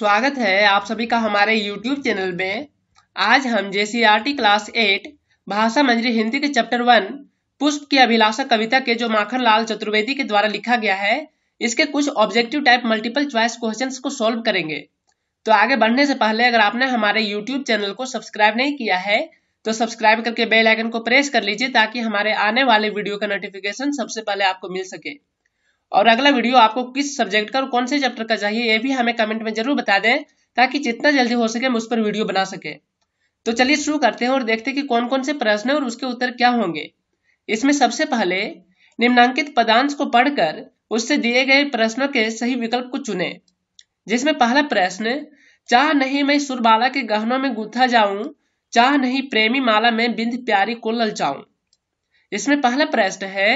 स्वागत है आप सभी का हमारे YouTube चैनल में। आज हम जेसीआरटी क्लास एट, भाषा मंजरी हिंदी के चैप्टर वन पुष्प की अभिलाषा कविता के जो माखन लाल चतुर्वेदी के द्वारा लिखा गया है, इसके कुछ objective type multiple choice questions को सॉल्व करेंगे। तो आगे बढ़ने से पहले अगर आपने हमारे यूट्यूब चैनल को सब्सक्राइब नहीं किया है तो सब्सक्राइब करके बेल आइकन को प्रेस कर लीजिए ताकि हमारे आने वाले वीडियो का नोटिफिकेशन सबसे पहले आपको मिल सके। और अगला वीडियो आपको किस सब्जेक्ट का और कौन से चैप्टर का चाहिए, ये भी हमें कमेंट में ज़रूर बता दें, ताकि जितना जल्दी हो सके हम उस पर वीडियो बना सके। तो चलिए शुरू करते हैं और देखते हैं कि कौन कौन से प्रश्न है और उसके उत्तर क्या होंगे। इसमें सबसे पहले, निम्नांकित पदांश को पढ़कर उससे दिए गए प्रश्नों के सही विकल्प को चुने, जिसमें पहला प्रश्न, चाह नहीं मैं सुरबाला के गहनों में गुथा जाऊँ, चाह नहीं प्रेमी माला में बिंद प्यारी को ललचाऊं? इसमें पहला प्रश्न है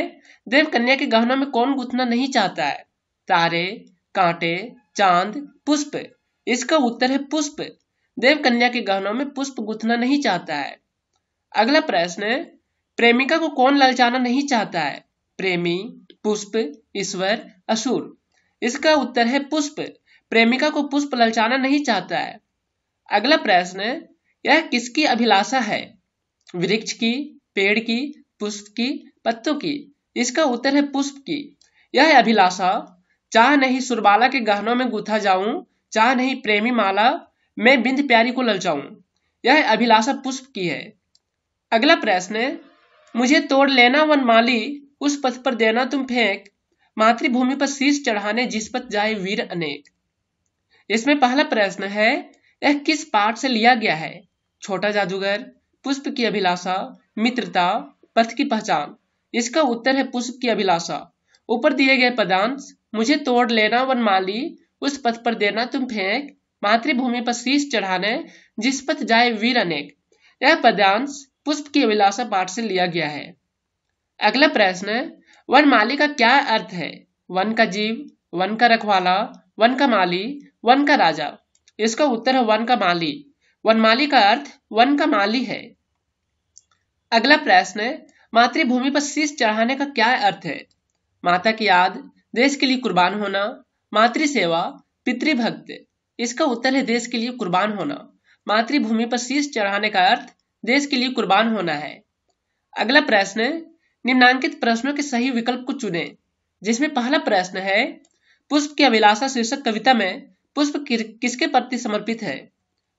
देव कन्या के गहनों में कौन गुथना नहीं चाहता है? तारे, कांटे, चाँद, पुष्प। इसका उत्तर है पुष्प। देव कन्या के गहनों में पुष्प गुथना नहीं चाहता है। अगला प्रश्न, प्रेमिका को कौन ललचाना नहीं चाहता है? प्रेमी, पुष्प, ईश्वर, असुर। इसका उत्तर है पुष्प। प्रेमिका को पुष्प ललचाना नहीं चाहता है। अगला प्रश्न, यह किसकी अभिलाषा है? वृक्ष की, पेड़ की, पुष्प की, पत्तों की। इसका उत्तर है पुष्प की। यह अभिलाषा। चाह नहीं सुरबाला के गहनों में गुथा जाऊँ, चाह नहीं प्रेमी माला मैं बिंद प्यारी को ललचाऊं। यह अभिलाषा पुष्प की है। अगला प्रश्न मुझे तोड़ लेना वन माली, उस पथ पर देना तुम फेंक, मातृभूमि पर शीश चढ़ाने जिस पथ जाए वीर अनेक। इसमें पहला प्रश्न है, यह किस पाठ से लिया गया है? छोटा जादूगर, पुष्प की अभिलाषा, मित्रता, पथ की पहचान। इसका उत्तर है पुष्प की अभिलाषा। ऊपर दिए गए पदांश, मुझे तोड़ लेना वन माली, उस पथ पर देना तुम फेंक, मातृभूमि पर शीश चढ़ाने, जिस पथ जाए वीर अनेक। यह पदांश पुष्प की अभिलाषा पाठ से लिया गया है। अगला प्रश्न वन माली का क्या अर्थ है? वन का जीव, वन का रखवाला, वन का माली, वन का राजा। इसका उत्तर है वन का माली। वनमाली का अर्थ वन का माली है। अगला प्रश्न मातृभूमि पर शीश चढ़ाने का क्या अर्थ है? माता की याद, देश के लिए कुर्बान होना, मातृ सेवा, पितृभक्त। इसका उत्तर है देश के लिए कुर्बान होना। मातृभूमि पर शीश चढ़ाने का अर्थ, देश के लिए कुर्बान होना है। अगला प्रश्न, निम्नांकित प्रश्नों के सही विकल्प को चुने, जिसमें पहला प्रश्न है, पुष्प की अभिलाषा शीर्षक कविता में पुष्प किसके प्रति समर्पित है?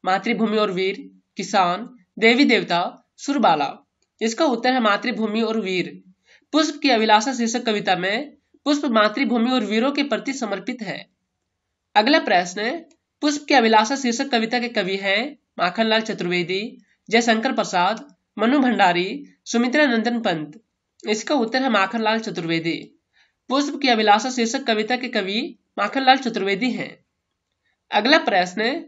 मातृभूमि और वीर, किसान, देवी देवता, सुरबाला। इसका उत्तर है मातृभूमि और वीर। पुष्प की अभिलाषा शीर्षक कविता में, पुष्प मातृभूमि और वीरों के प्रति समर्पित है। अगला प्रश्न, पुष्प की अभिलाषा शीर्षक कविता के कवि हैं माखनलाल चतुर्वेदी, जयशंकर प्रसाद, मनु भंडारी सुमित्रा नंदन पंत। इसका उत्तर है माखनलाल चतुर्वेदी। पुष्प की अभिलाषा शीर्षक कविता के कवि माखनलाल चतुर्वेदी हैं। अगला प्रश्न,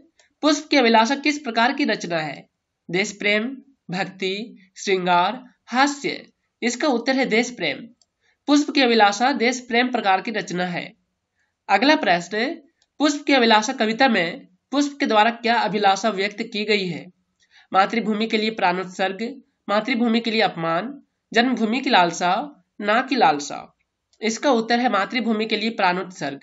पुष्प की अभिलाषा किस प्रकार की रचना है? देश प्रेम भक्ति, श्रृंगार, हास्य, इसका उत्तर है देश प्रेम पुष्प की अभिलाषा देश प्रेम प्रकार की रचना है। अगला प्रश्न, पुष्प की अभिलाषा कविता में पुष्प के द्वारा क्या अभिलाषा व्यक्त की गई है? मातृभूमि के लिए प्राणोत्सर्ग, मातृभूमि के लिए अपमान, जन्मभूमि की लालसा, ना की लालसा। इसका उत्तर है मातृभूमि के लिए प्राणोत्सर्ग।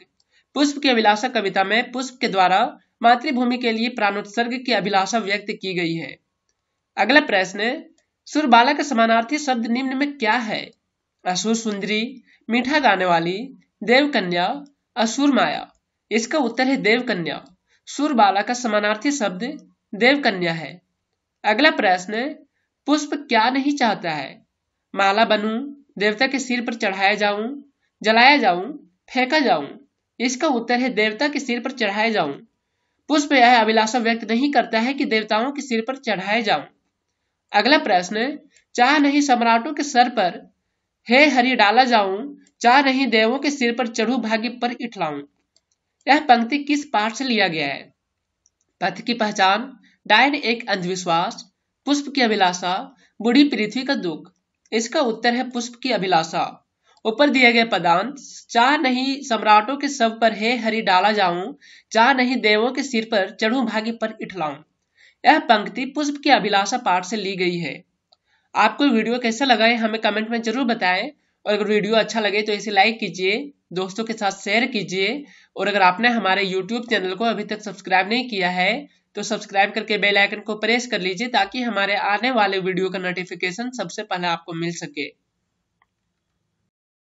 पुष्प की अभिलाषा कविता में पुष्प के द्वारा मातृभूमि के लिए प्राणोत्सर्ग की अभिलाषा व्यक्त की गई है। अगला प्रश्न सुरबाला का समानार्थी शब्द निम्न में क्या है? असुर सुंदरी, मीठा गाने वाली देव कन्या असुर माया। इसका उत्तर है देव कन्या सुरबाला का समानार्थी शब्द देव कन्या है। अगला प्रश्न, पुष्प क्या नहीं चाहता है? माला बनू, देवता के सिर पर चढ़ाया जाऊँ, जलाया जाऊँ, फेंका जाऊँ। इसका उत्तर है देवता के सिर पर चढ़ाया जाऊँ। पुष्प यह अभिलाषा व्यक्त नहीं करता है कि देवताओं के सिर पर चढ़ाए जाऊँ। अगला प्रश्न, चाह नहीं सम्राटों के सर पर, हे हरि डाला जाऊँ, चाह नहीं देवों के सिर पर चढ़ू भाग्य पर इठलाऊं। यह पंक्ति किस पाठ से लिया गया है? पथ की पहचान, डायन एक अंधविश्वास, पुष्प की अभिलाषा, बुढ़ी पृथ्वी का दुख। इसका उत्तर है पुष्प की अभिलाषा। ऊपर दिए गए पदांश चाह नहीं सम्राटों के सब पर हे हरि डाला जाऊँ, चाह नहीं देवों के सिर पर चढ़ू भागी पर इठलाऊं। यह पंक्ति पुष्प की अभिलाषा पाठ से ली गई है। आपको वीडियो कैसा लगा है हमें कमेंट में ज़रूर बताएँ। और अगर वीडियो अच्छा लगे तो इसे लाइक कीजिए, दोस्तों के साथ शेयर कीजिए। और अगर आपने हमारे यूट्यूब चैनल को अभी तक सब्सक्राइब नहीं किया है तो सब्सक्राइब करके बेल आइकन को प्रेस कर लीजिए ताकि हमारे आने वाले वीडियो का नोटिफिकेशन सबसे पहले आपको मिल सके।